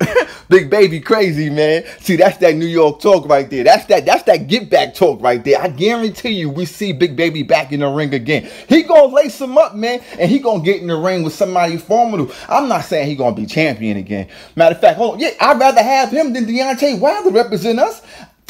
Big baby crazy, man. See, that's that New York talk right there. That's that that's that get back talk right there. I guarantee you we see Big Baby back in the ring again. He gonna lace him up, man, and he gonna get in the ring with somebody formidable. I'm not saying he gonna be champion again. Matter of fact, hold on. Yeah, I'd rather have him than Deontay Wilder represent us.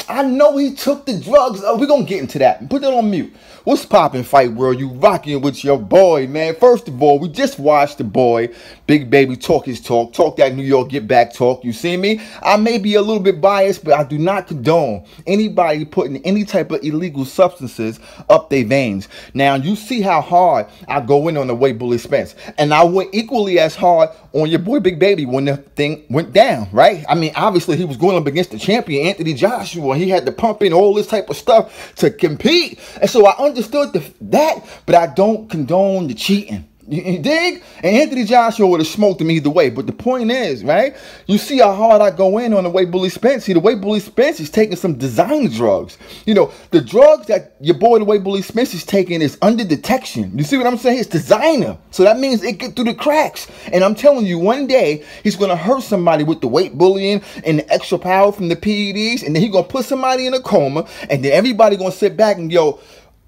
I know he took the drugs. Uh, oh, we're gonna get into that. Put that on mute. What's poppin', fight world? You rocking with your boy, man. First of all, we just watched the boy, Big Baby, talk his talk, talk that New York get back talk. You see me? I may be a little bit biased, but I do not condone anybody putting any type of illegal substances up their veins. Now, you see how hard I go in on the way Bully Spence. And I went equally as hard on your boy Big Baby when the thing went down, right? I mean, obviously he was going up against the champion, Anthony Joshua. He had to pump in all this type of stuff to compete. And so I understood the, that, but I don't condone the cheating. You, you dig? And Anthony Joshua would have smoked him either way. But the point is, right? You see how hard I go in on the way Bully Spence. See, the way Bully Spence is taking some designer drugs. You know, the drugs that your boy, the way Bully Spence is taking is under detection. You see what I'm saying? It's designer. So that means it get through the cracks. And I'm telling you, one day he's gonna hurt somebody with the weight bullying and the extra power from the PEDs, and then he's gonna put somebody in a coma, and then everybody gonna sit back and go,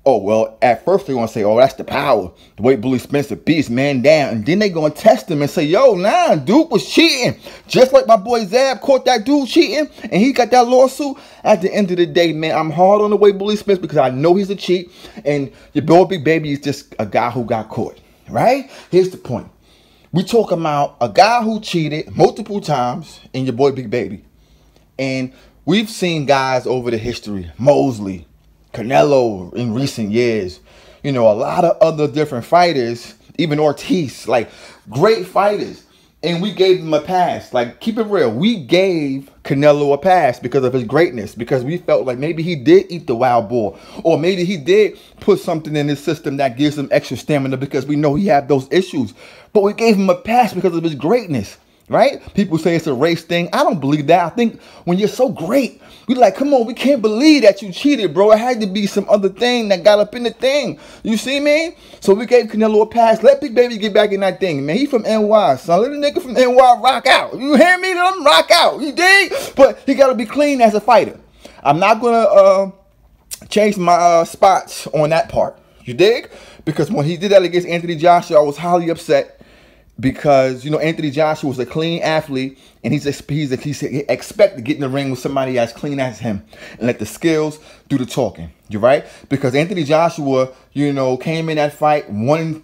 Oh, well, at first they're going to say, oh, that's the power. The way Bully Spencer beats man down. And then they're going to test him and say, yo, nah, Duke was cheating. Just like my boy Zab caught that dude cheating and he got that lawsuit. At the end of the day, man, I'm hard on the way Bully Spencer because I know he's a cheat. And your boy Big Baby is just a guy who got caught, right? Here's the point. We talk about a guy who cheated multiple times and your boy Big Baby. And we've seen guys over the history, Mosley, Canelo in recent years. You know, a lot of other different fighters, even Ortiz, like great fighters. And we gave him a pass. Like, keep it real. We gave Canelo a pass because of his greatness, because we felt like maybe he did eat the wild boar, or maybe he did put something in his system that gives him extra stamina because we know he had those issues. But we gave him a pass because of his greatness right? People say it's a race thing. I don't believe that. I think when you're so great, we like, come on, we can't believe that you cheated, bro. It had to be some other thing that got up in the thing. You see me? So we gave Canelo a pass. Let Big Baby get back in that thing, man. He from NY, son. Let nigga from NY rock out. You hear me? Let him rock out. You dig? But he got to be clean as a fighter. I'm not going to uh, change my uh, spots on that part. You dig? Because when he did that against Anthony Joshua, I was highly upset because you know Anthony Joshua was a clean athlete, and he's he's he's he expect to get in the ring with somebody as clean as him, and let the skills do the talking. You're right because Anthony Joshua, you know, came in that fight one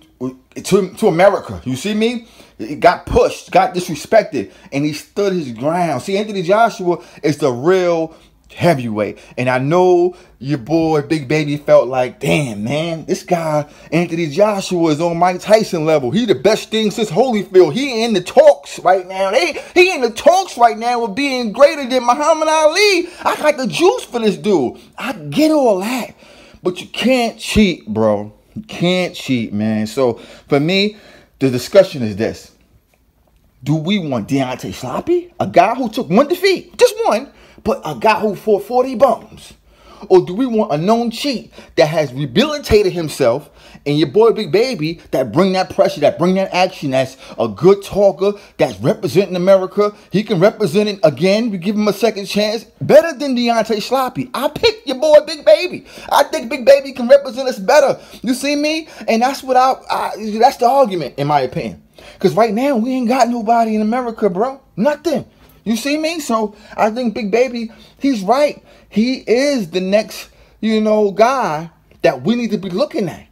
to to America. You see me? He got pushed, got disrespected, and he stood his ground. See, Anthony Joshua is the real heavyweight. And I know your boy Big Baby felt like, damn, man, this guy, Anthony Joshua, is on Mike Tyson level. He the best thing since Holyfield. He in the talks right now. They, he in the talks right now with being greater than Muhammad Ali. I got the juice for this dude. I get all that. But you can't cheat, bro. You can't cheat, man. So for me, the discussion is this. Do we want Deontay Sloppy? A guy who took one defeat, just one, but a guy who fought 40 bums? Or do we want a known cheat that has rehabilitated himself and your boy Big Baby that bring that pressure, that bring that action, that's a good talker, that's representing America. He can represent it again. We give him a second chance. Better than Deontay Sloppy. I pick your boy Big Baby. I think Big Baby can represent us better. You see me? And that's what I, I that's the argument, in my opinion. Because right now, we ain't got nobody in America, bro. Nothing. You see me? So I think Big Baby, he's right. He is the next, you know, guy that we need to be looking at.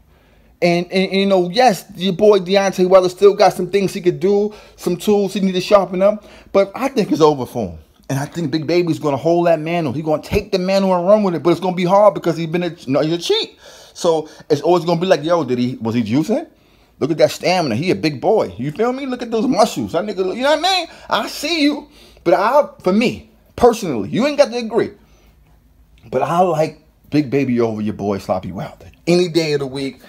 And, and, you know, yes, your boy Deontay Wilder still got some things he could do, some tools he need to sharpen up. But I think it's over for him. And I think Big Baby's going to hold that mantle. He's going to take the mantle and run with it. But it's going to be hard because he's been a, you know, he's a cheat. So it's always going to be like, yo, did he, was he juicing? Look at that stamina. He a big boy. You feel me? Look at those muscles. That nigga, you know what I mean? I see you. But I, for me, personally, you ain't got to agree. But I like Big Baby over your boy Sloppy Wilder. Any day of the week.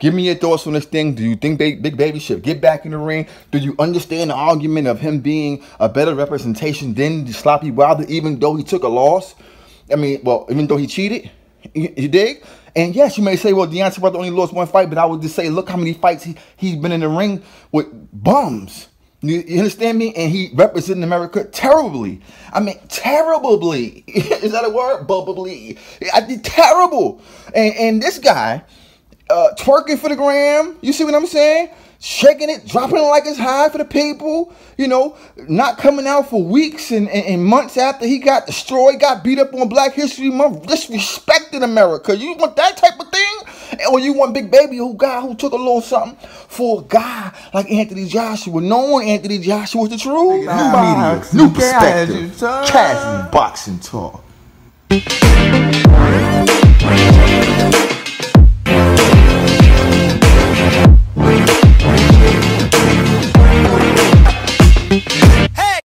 Give me your thoughts on this thing. Do you think Big, Baby should get back in the ring? Do you understand the argument of him being a better representation than Sloppy Wilder, even though he took a loss? I mean, well, even though he cheated, you, you dig? And yes, you may say, well, Deontay Wilder only lost one fight, but I would just say, look how many fights he, he's been in the ring with bums. You, understand me? And he represented America terribly. I mean, terribly. Is that a word? Bubbly. I did terrible. And and this guy, uh, twerking for the gram. You see what I'm saying? Shaking it, dropping it like it's high for the people. You know, not coming out for weeks and, and, and months after he got destroyed, got beat up on Black History Month, disrespecting America. You want that type of thing? Or you want Big Baby, who guy who took a little something for a guy like Anthony Joshua, knowing Anthony Joshua was the truth? New media, new perspective, casual boxing talk.